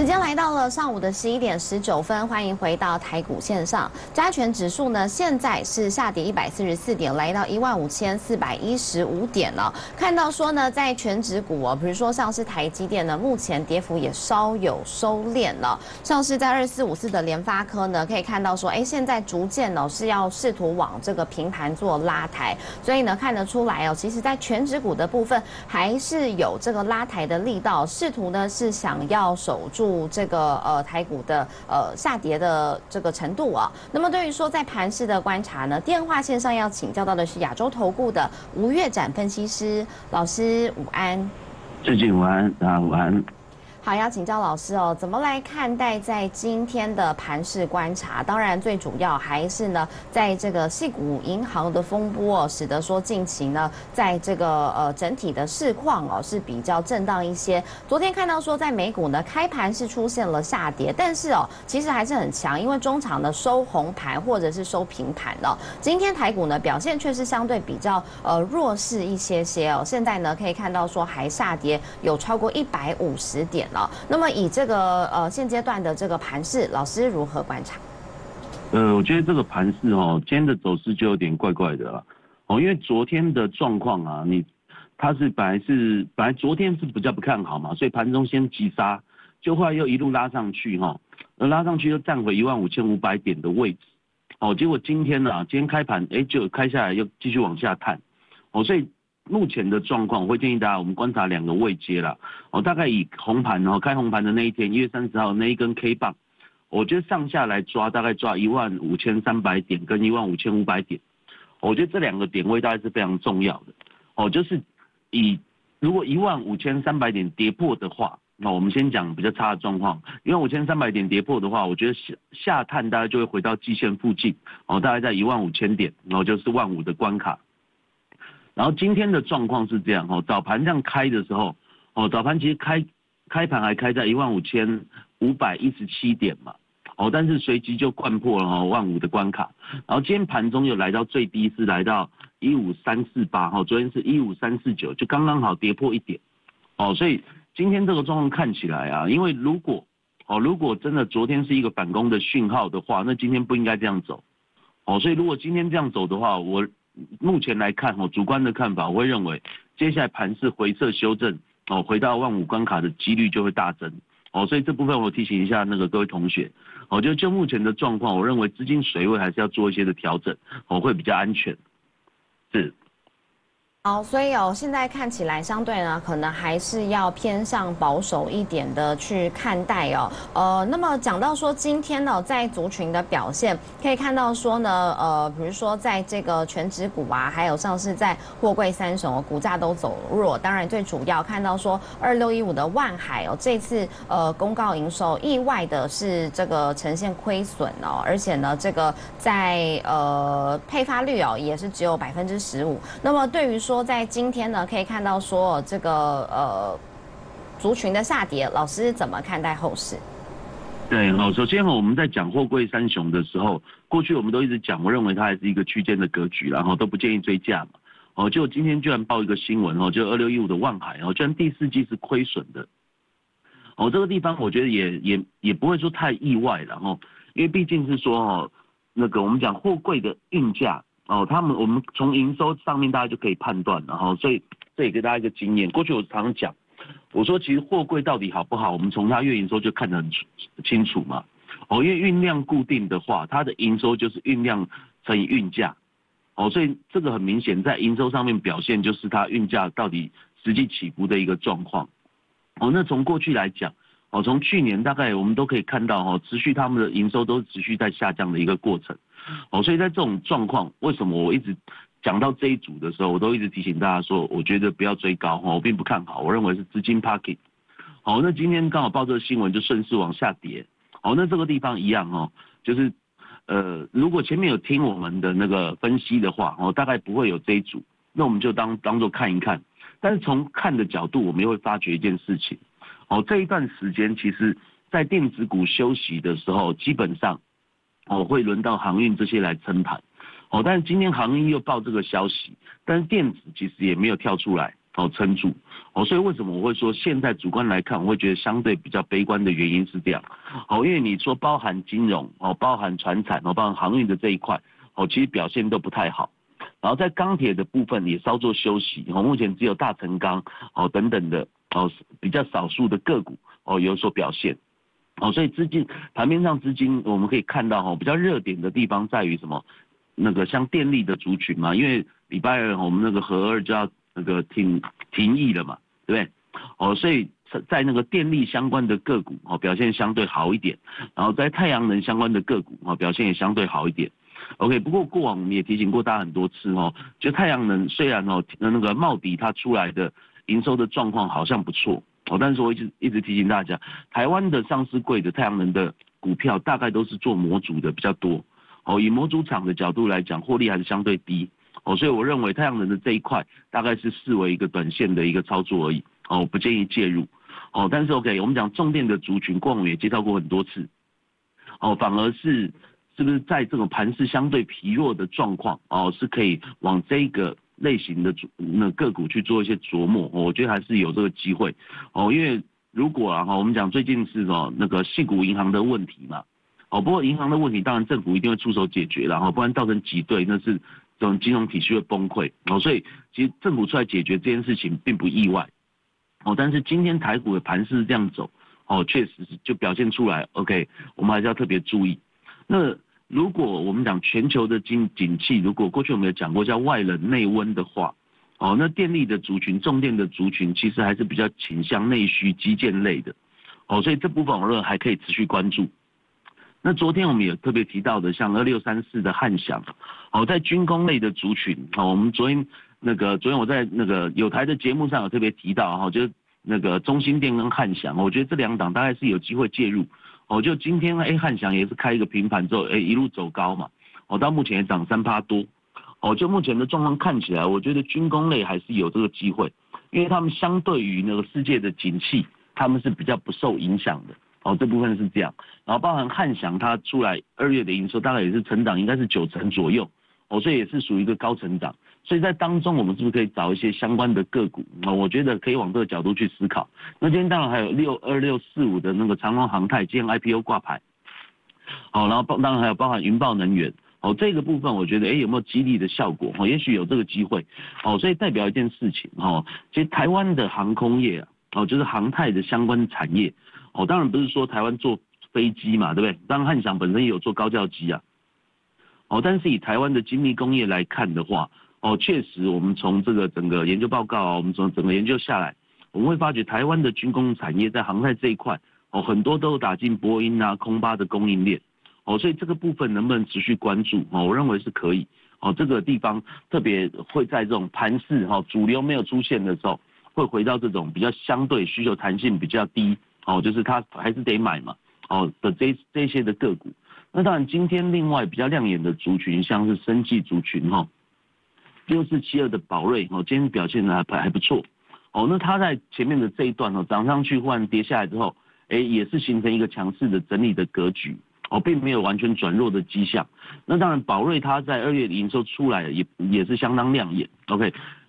时间来到了上午的十一点十九分，欢迎回到台股线上。加权指数呢，现在是下跌一百四十四点，来到一万五千四百一十五点了。看到说呢，在全指股哦，比如说像是台积电呢，目前跌幅也稍有收敛了。像是在二四五四的联发科呢，可以看到说，哎，现在逐渐呢是要试图往这个平盘做拉抬，所以呢看得出来哦，其实在全指股的部分还是有这个拉抬的力道，试图呢是想要守住。这个呃台股的呃下跌的这个程度啊，那么对于说在盘市的观察呢，电话线上要请教到的是亚洲投顾的吴月展分析师老师午安，最近午安啊午安。好，要请教老师哦，怎么来看待在今天的盘市观察？当然，最主要还是呢，在这个系股银行的风波哦，使得说近期呢，在这个呃整体的市况哦是比较震荡一些。昨天看到说在美股呢开盘是出现了下跌，但是哦其实还是很强，因为中场的收红盘或者是收平盘哦。今天台股呢表现却是相对比较呃弱势一些些哦。现在呢可以看到说还下跌有超过一百五十点。了，那么以这个呃现阶段的这个盘势，老师如何观察？呃，我觉得这个盘势哦，今天的走势就有点怪怪的了哦，因为昨天的状况啊，你它是本来是本来昨天是比较不看好嘛，所以盘中先急杀，就后来又一路拉上去哈，拉上去又站回一万五千五百点的位置，哦，结果今天呢，今天开盘哎就开下来又继续往下探，哦，所以。目前的状况，我会建议大家，我们观察两个位阶啦。哦，大概以红盘哦，开红盘的那一天，一月三十号那一根 K 棒，我觉得上下来抓，大概抓一万五千三百点跟一万五千五百点，我觉得这两个点位大概是非常重要的。哦，就是以如果一万五千三百点跌破的话，那我们先讲比较差的状况，一万五千三百点跌破的话，我觉得下下探大概就会回到季线附近，哦，大概在一万五千点，然后就是万五的关卡。然后今天的状况是这样哦，早盘这样开的时候，哦，早盘其实开开盘还开在一万五千五百一十七点嘛，哦，但是随即就灌破了哦万五的关卡，然后今天盘中又来到最低是来到一五三四八哈，昨天是一五三四九，就刚刚好跌破一点，哦，所以今天这个状况看起来啊，因为如果哦如果真的昨天是一个反攻的讯号的话，那今天不应该这样走，哦，所以如果今天这样走的话，我。目前来看，我，主观的看法，我会认为接下来盘是回撤修正，哦，回到万五关卡的几率就会大增，哦，所以这部分我提醒一下那个各位同学，哦，就就目前的状况，我认为资金水位还是要做一些的调整，哦，会比较安全，是。好，所以哦，现在看起来相对呢，可能还是要偏向保守一点的去看待哦。呃，那么讲到说今天呢，在族群的表现，可以看到说呢，呃，比如说在这个全指股啊，还有像是在货柜三雄股价都走弱。当然，最主要看到说二六一五的万海哦，这次呃公告营收意外的是这个呈现亏损哦，而且呢，这个在呃配发率哦也是只有百分之十五。那么对于说在今天呢，可以看到说这个呃族群的下跌，老师怎么看待后市？对，好，首先哈，我们在讲货柜三雄的时候，过去我们都一直讲，我认为它还是一个区间的格局，然后都不建议追价嘛。哦，就今天居然报一个新闻哦，就二六一五的万海哦，居然第四季是亏损的。哦，这个地方我觉得也也也不会说太意外，然后因为毕竟是说哦，那个我们讲货柜的运价。哦，他们我们从营收上面大家就可以判断，然后所以这也给大家一个经验。过去我常常讲，我说其实货柜到底好不好，我们从它月营收就看得很清楚嘛。哦，因为运量固定的话，它的营收就是运量乘以运价。哦，所以这个很明显在营收上面表现就是它运价到底实际起伏的一个状况。哦，那从过去来讲，哦，从去年大概我们都可以看到，哦，持续他们的营收都是持续在下降的一个过程。哦，所以在这种状况，为什么我一直讲到这一组的时候，我都一直提醒大家说，我觉得不要追高哈，我并不看好，我认为是资金 parking。好，那今天刚好报这个新闻，就顺势往下跌。好，那这个地方一样哦，就是呃，如果前面有听我们的那个分析的话，哦，大概不会有这一组，那我们就当当做看一看。但是从看的角度，我们又会发觉一件事情，哦，这一段时间其实在电子股休息的时候，基本上。哦，会轮到航运这些来撑盘，哦，但是今天航运又报这个消息，但是电子其实也没有跳出来，哦撑住。哦，所以为什么我会说现在主观来看，我会觉得相对比较悲观的原因是这样。哦，因为你说包含金融哦，包含船产哦，包含航运的这一块哦，其实表现都不太好。然后在钢铁的部分也稍作休息哦，目前只有大成钢哦等等的哦比较少数的个股哦有所表现。哦，所以资金盘面上资金我们可以看到哈，比较热点的地方在于什么？那个像电力的族群嘛，因为礼拜二我们那个核二就要那个停停役了嘛，对不对？哦，所以在那个电力相关的个股哦表现相对好一点，然后在太阳能相关的个股哦表现也相对好一点。OK，不过过往我们也提醒过大家很多次哦，就太阳能虽然哦那个茂迪它出来的营收的状况好像不错哦，但是我一直一直提醒大家，台湾的上市柜的太阳能的股票大概都是做模组的比较多。哦，以模组厂的角度来讲，获利还是相对低哦，所以我认为太阳能的这一块大概是视为一个短线的一个操作而已哦，不建议介入哦。但是 OK，我们讲重电的族群，过往也介绍过很多次哦，反而是是不是在这种盘势相对疲弱的状况哦，是可以往这个类型的那个股去做一些琢磨，我觉得还是有这个机会哦，因为如果啊哈，我们讲最近是哦那个细股银行的问题嘛。哦，不过银行的问题，当然政府一定会出手解决，然后不然造成挤兑，那是这种金融体系会崩溃。哦，所以其实政府出来解决这件事情并不意外。哦，但是今天台股的盘势这样走，哦，确实是就表现出来。OK，我们还是要特别注意。那如果我们讲全球的经景气，如果过去我们有讲过叫外冷内温的话，哦，那电力的族群、重电的族群其实还是比较倾向内需基建类的。哦，所以这部分我认为还可以持续关注。那昨天我们也特别提到的，像二六三四的汉翔，哦，在军工类的族群，哦，我们昨天那个昨天我在那个有台的节目上有特别提到，哈，就是那个中心电跟汉翔，我觉得这两档大概是有机会介入，哦，就今天哎汉翔也是开一个平盘之后，哎一路走高嘛，哦，到目前也涨三趴多，哦，就目前的状况看起来，我觉得军工类还是有这个机会，因为他们相对于那个世界的景气，他们是比较不受影响的。哦，这部分是这样，然后包含汉翔，它出来二月的营收大概也是成长，应该是九成左右，哦，所以也是属于一个高成长，所以在当中我们是不是可以找一些相关的个股？啊，我觉得可以往这个角度去思考。那今天当然还有六二六四五的那个长隆航太，今天 IPO 挂牌，好，然后包当然还有包含云豹能源，哦，这个部分我觉得，哎，有没有激励的效果？哦，也许有这个机会，哦，所以代表一件事情，哦，其实台湾的航空业啊，哦，就是航太的相关产业。哦，当然不是说台湾做飞机嘛，对不对？当然汉翔本身也有做高教机啊。哦，但是以台湾的精密工业来看的话，哦，确实我们从这个整个研究报告啊，我们从整个研究下来，我们会发觉台湾的军工产业在航太这一块，哦，很多都打进波音啊、空巴的供应链。哦，所以这个部分能不能持续关注？哦，我认为是可以。哦，这个地方特别会在这种盘势哈主流没有出现的时候，会回到这种比较相对需求弹性比较低。哦，就是它还是得买嘛，哦的这这些的个股，那当然今天另外比较亮眼的族群，像是生技族群哈，六四七二的宝瑞哦，今天表现的还还不错，哦，那它在前面的这一段哦涨上去，忽然跌下来之后，哎也是形成一个强势的整理的格局，哦，并没有完全转弱的迹象。那当然宝瑞它在二月营收出来也也是相当亮眼，OK，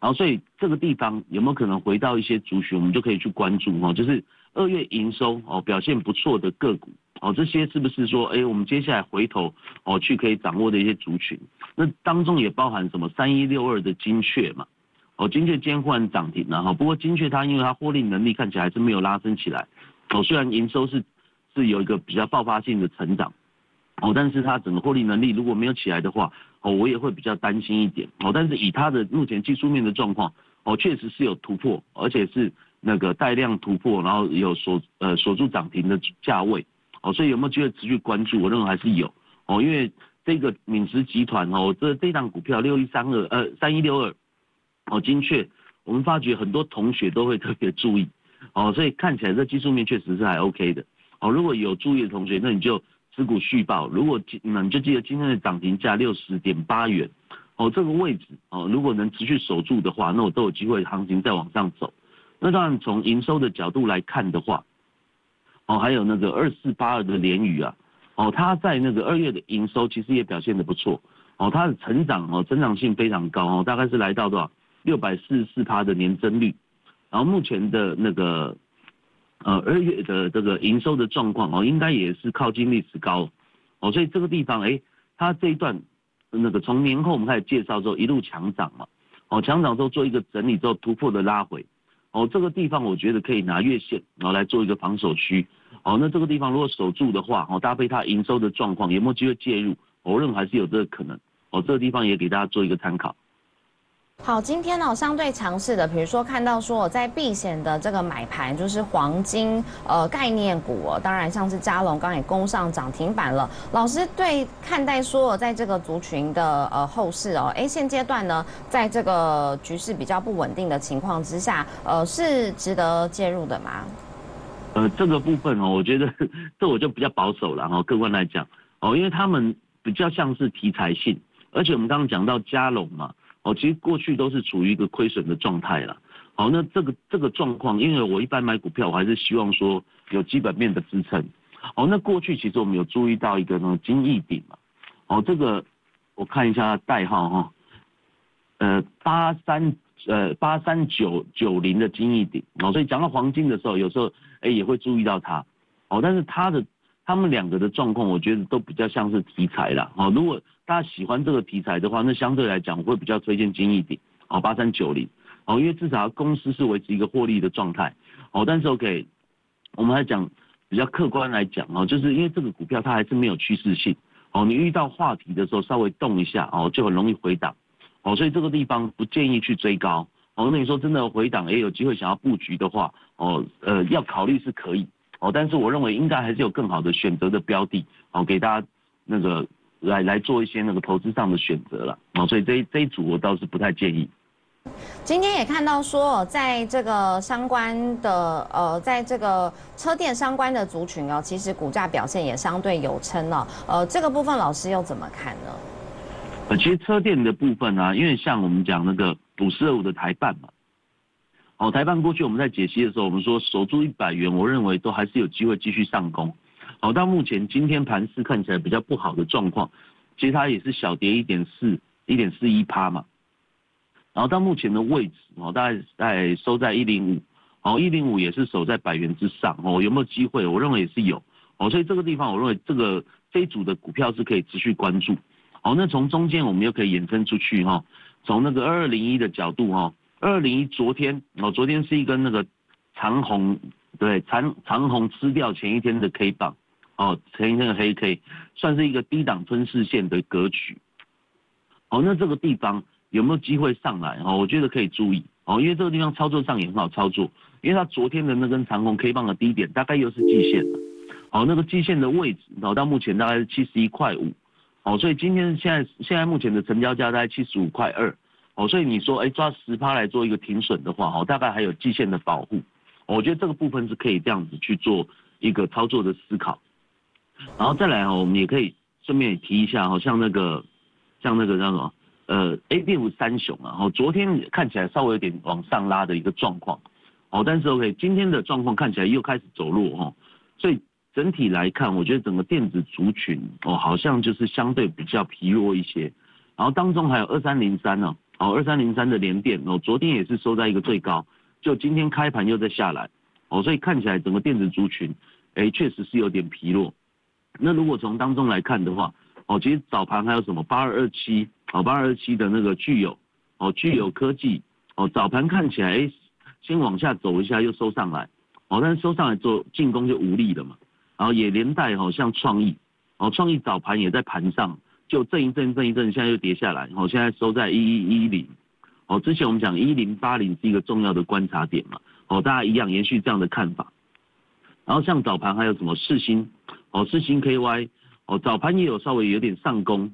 然后所以这个地方有没有可能回到一些族群，我们就可以去关注哦，就是。二月营收哦表现不错的个股哦，这些是不是说哎，我们接下来回头哦去可以掌握的一些族群？那当中也包含什么三一六二的精确嘛？哦，精确今天忽然涨停了哈，不过精确它因为它获利能力看起来还是没有拉升起来哦，虽然营收是是有一个比较爆发性的成长哦，但是它整个获利能力如果没有起来的话哦，我也会比较担心一点哦，但是以它的目前技术面的状况哦，确实是有突破，而且是。那个带量突破，然后有锁呃锁住涨停的价位，哦，所以有没有机会持续关注？我认为还是有。哦，因为这个敏实集团哦，这这档股票六一三二呃三一六二，哦精确，我们发觉很多同学都会特别注意，哦，所以看起来这技术面确实是还 OK 的，哦，如果有注意的同学，那你就持股续报，如果那你就记得今天的涨停价六十点八元，哦这个位置哦，如果能持续守住的话，那我都有机会行情再往上走。那当然，从营收的角度来看的话，哦，还有那个二四八二的联宇啊，哦，它在那个二月的营收其实也表现的不错，哦，它的成长哦，增长性非常高哦，大概是来到多少？六百四十四趴的年增率，然后目前的那个呃二月的这个营收的状况哦，应该也是靠近历史高哦，所以这个地方哎，它这一段那个从年后我们开始介绍之后一路强涨嘛，哦强涨之后做一个整理之后突破的拉回，哦这个地方我觉得可以拿月线然后来做一个防守区，哦那这个地方如果守住的话哦，搭配它营收的状况有没有机会介入？我认为还是有这个可能。哦，这个地方也给大家做一个参考。好，今天呢相对强势的，比如说看到说我在避险的这个买盘，就是黄金呃概念股，当然像是嘉龙刚也攻上涨停板了。老师对看待说我在这个族群的呃后市哦，哎现阶段呢，在这个局势比较不稳定的情况之下，呃是值得介入的吗？呃，这个部分哦，我觉得 这我就比较保守了哈，客观来讲哦，因为他们比较像是题材性。而且我们刚刚讲到嘉龙嘛，哦，其实过去都是处于一个亏损的状态了。好，那这个这个状况，因为我一般买股票，我还是希望说有基本面的支撑。哦，那过去其实我们有注意到一个呢金翼鼎嘛，哦，这个我看一下代号哈，呃，八三呃八三九九零的金翼鼎，哦，所以讲到黄金的时候，有时候哎也会注意到它，哦，但是它的他们两个的状况，我觉得都比较像是题材啦。哦，如果大家喜欢这个题材的话，那相对来讲我会比较推荐金逸鼎哦，八三九零哦，因为至少公司是维持一个获利的状态哦。但是 OK，我们来讲比较客观来讲哦，就是因为这个股票它还是没有趋势性哦，你遇到话题的时候稍微动一下哦，就很容易回档哦，所以这个地方不建议去追高哦。那你说真的回档也有机会想要布局的话哦，呃，要考虑是可以哦，但是我认为应该还是有更好的选择的标的哦，给大家那个。来来做一些那个投资上的选择了啊，所以这这一组我倒是不太建议。今天也看到说，在这个相关的呃，在这个车店相关的族群哦，其实股价表现也相对有撑了。呃，这个部分老师又怎么看呢？呃，其实车店的部分啊，因为像我们讲那个五四二五的台办嘛，哦，台办过去我们在解析的时候，我们说守住一百元，我认为都还是有机会继续上攻。好，到目前今天盘势看起来比较不好的状况，其实它也是小跌一点四一点四一趴嘛。然后到目前的位置，哦，大概在收在一零五，哦，一零五也是守在百元之上，哦，有没有机会？我认为也是有，哦，所以这个地方我认为这个这一组的股票是可以持续关注。好，那从中间我们又可以延伸出去哈，从那个二二零一的角度哈，二零一昨天，哦，昨天是一根那个长红，对，长长红吃掉前一天的 K 棒。哦，前一天的黑 K 算是一个低档吞噬线的格局。哦，那这个地方有没有机会上来？哦，我觉得可以注意。哦，因为这个地方操作上也很好操作，因为它昨天的那根长红 K 棒的低点大概又是季线。哦，那个季线的位置，哦，到目前大概是七十一块五。哦，所以今天现在现在目前的成交价大概七十五块二。哦，所以你说，哎，抓十趴来做一个停损的话，哦，大概还有季线的保护。我觉得这个部分是可以这样子去做一个操作的思考。然后再来哈，我们也可以顺便提一下哈，像那个，像那个叫什么，呃，A B F 三雄啊，哦，昨天看起来稍微有点往上拉的一个状况，哦，但是 OK，今天的状况看起来又开始走弱哈，所以整体来看，我觉得整个电子族群哦，好像就是相对比较疲弱一些，然后当中还有二三零三呢，哦，二三零三的联电哦，昨天也是收在一个最高，就今天开盘又在下来，哦，所以看起来整个电子族群，哎，确实是有点疲弱。那如果从当中来看的话，哦，其实早盘还有什么八二二七，哦，八二二七的那个具有，哦，具有科技，哦，早盘看起来，哎，先往下走一下又收上来，哦，但是收上来之后进攻就无力了嘛，然后也连带好像创意，哦，创意早盘也在盘上就震一震震一震，现在又跌下来，哦，现在收在一一一零，哦，之前我们讲一零八零是一个重要的观察点嘛，哦，大家一样延续这样的看法，然后像早盘还有什么世星。哦，四星 KY，哦，早盘也有稍微有点上攻，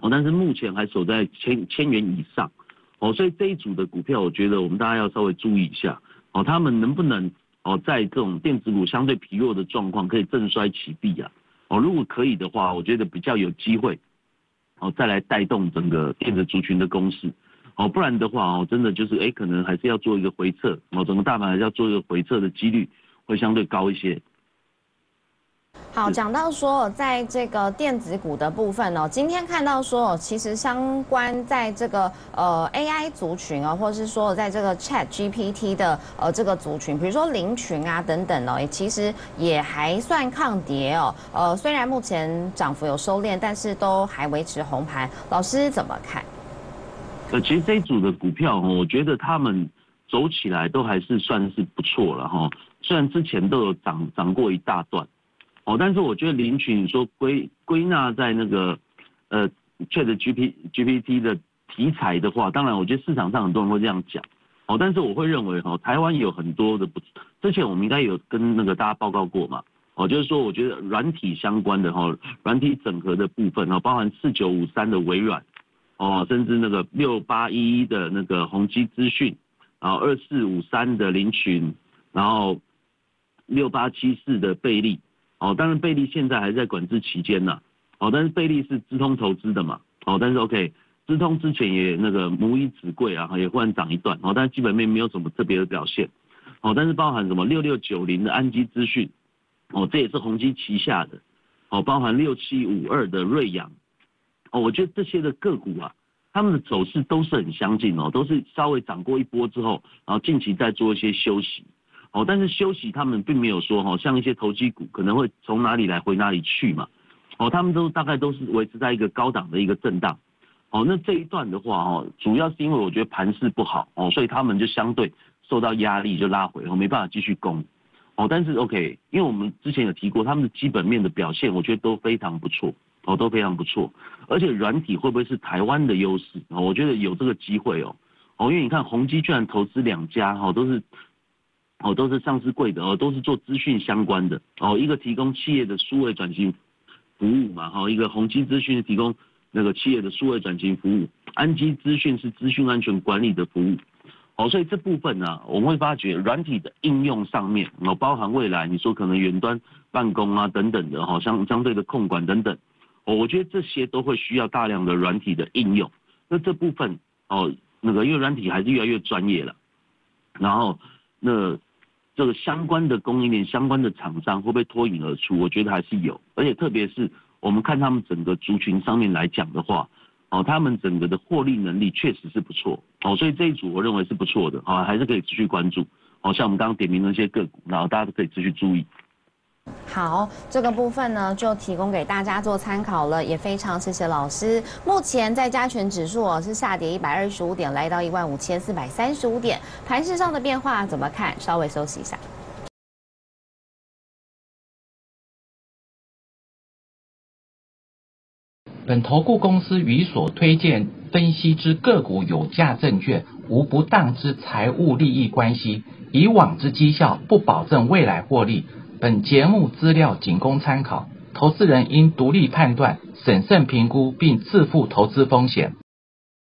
哦，但是目前还守在千千元以上，哦，所以这一组的股票，我觉得我们大家要稍微注意一下，哦，他们能不能哦，在这种电子股相对疲弱的状况，可以振衰起弊啊，哦，如果可以的话，我觉得比较有机会，哦，再来带动整个电子族群的攻势，哦，不然的话，哦，真的就是哎，可能还是要做一个回撤，哦，整个大盘还是要做一个回撤的几率会相对高一些。好，讲到说，在这个电子股的部分哦，今天看到说，其实相关在这个呃 AI 族群啊，或者是说在这个 Chat GPT 的呃这个族群，比如说林群啊等等哦，也其实也还算抗跌哦。呃，虽然目前涨幅有收敛，但是都还维持红盘。老师怎么看？呃，其实这一组的股票哦，我觉得他们走起来都还是算是不错了哈。虽然之前都有涨涨过一大段。哦，但是我觉得林群说归归纳在那个呃，Chat G P G P T 的题材的话，当然我觉得市场上很多人会这样讲。哦，但是我会认为哈，台湾有很多的不，之前我们应该有跟那个大家报告过嘛。哦，就是说我觉得软体相关的哈，软体整合的部分哦，包含四九五三的微软，哦，甚至那个六八一一的那个宏基资讯，然后二四五三的林群，然后六八七四的贝利。哦，当然贝利现在还在管制期间呢。哦，但是贝利是资通投资的嘛。哦，但是 OK，资通之前也那个母以子贵啊，也忽然涨一段。哦，但是基本面没有什么特别的表现。哦，但是包含什么六六九零的安基资讯，哦，这也是宏基旗下的。哦，包含六七五二的瑞阳。哦，我觉得这些的个股啊，他们的走势都是很相近哦，都是稍微涨过一波之后，然后近期再做一些休息。哦，但是休息他们并没有说哈，像一些投机股可能会从哪里来回哪里去嘛，哦，他们都大概都是维持在一个高档的一个震荡，哦，那这一段的话哦，主要是因为我觉得盘势不好哦，所以他们就相对受到压力就拉回，哦，没办法继续攻，哦，但是 OK，因为我们之前有提过他们的基本面的表现，我觉得都非常不错，哦，都非常不错，而且软体会不会是台湾的优势？哦，我觉得有这个机会哦，哦，因为你看宏基居然投资两家，哈，都是。哦，都是上市贵的哦，都是做资讯相关的哦。一个提供企业的数位转型服务嘛，哈，一个宏基资讯提供那个企业的数位转型服务，安基资讯是资讯安全管理的服务。哦，所以这部分呢，我们会发觉软体的应用上面，哦，包含未来你说可能远端办公啊等等的，哈，相相对的控管等等，哦，我觉得这些都会需要大量的软体的应用。那这部分哦，那个因为软体还是越来越专业了，然后那。这个相关的供应链、相关的厂商会不会脱颖而出？我觉得还是有，而且特别是我们看他们整个族群上面来讲的话，哦，他们整个的获利能力确实是不错，哦，所以这一组我认为是不错的，哦，还是可以持续关注，哦，像我们刚刚点名那些个股，然后大家都可以持续注意。好，这个部分呢就提供给大家做参考了，也非常谢谢老师。目前在加权指数哦是下跌一百二十五点，来到一万五千四百三十五点。盘势上的变化怎么看？稍微休息一下。本投顾公司与所推荐分析之个股有价证券无不当之财务利益关系，以往之绩效不保证未来获利。本节目资料仅供参考，投资人应独立判断、审慎评估并自负投资风险。